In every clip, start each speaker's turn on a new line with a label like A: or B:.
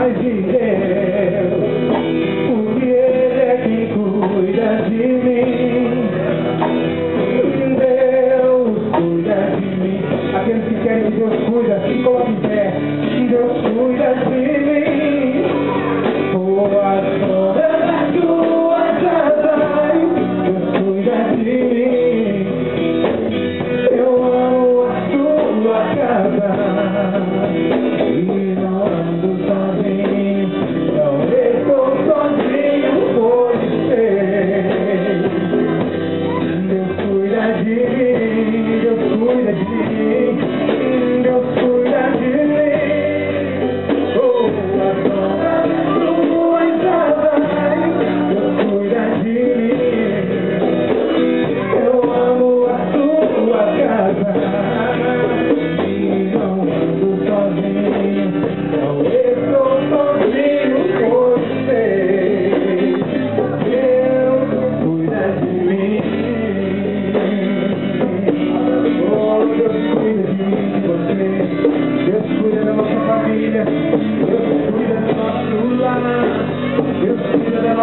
A: mais de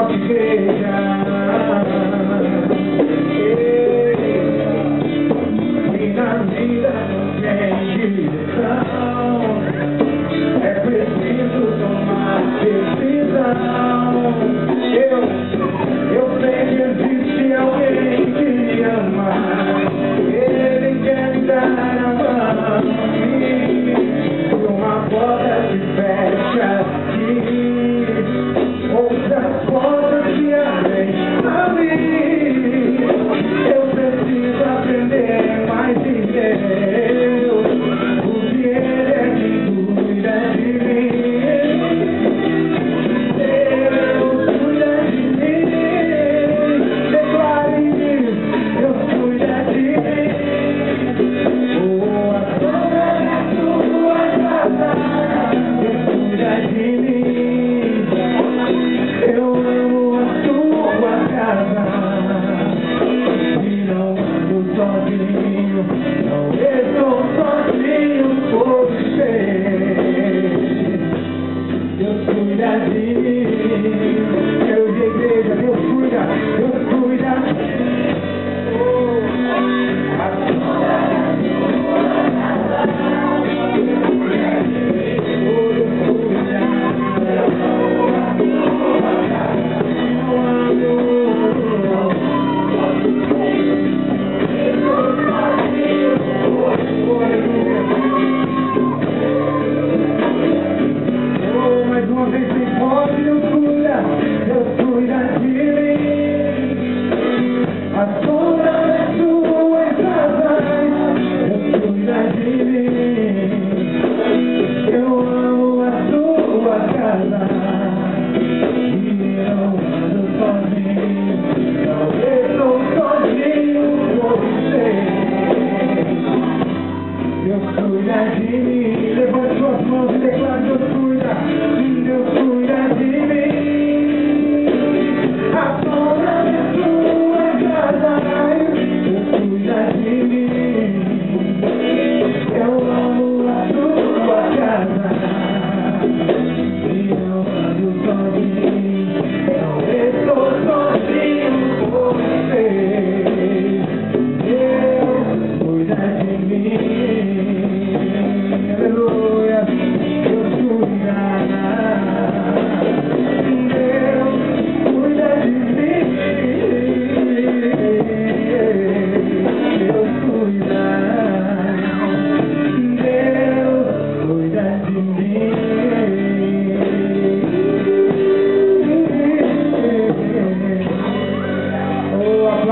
A: que.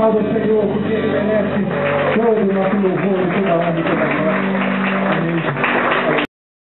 A: exaltado o Senhor, porque Ele merece todo o nosso louvor e toda a honra e toda a glória. Amém.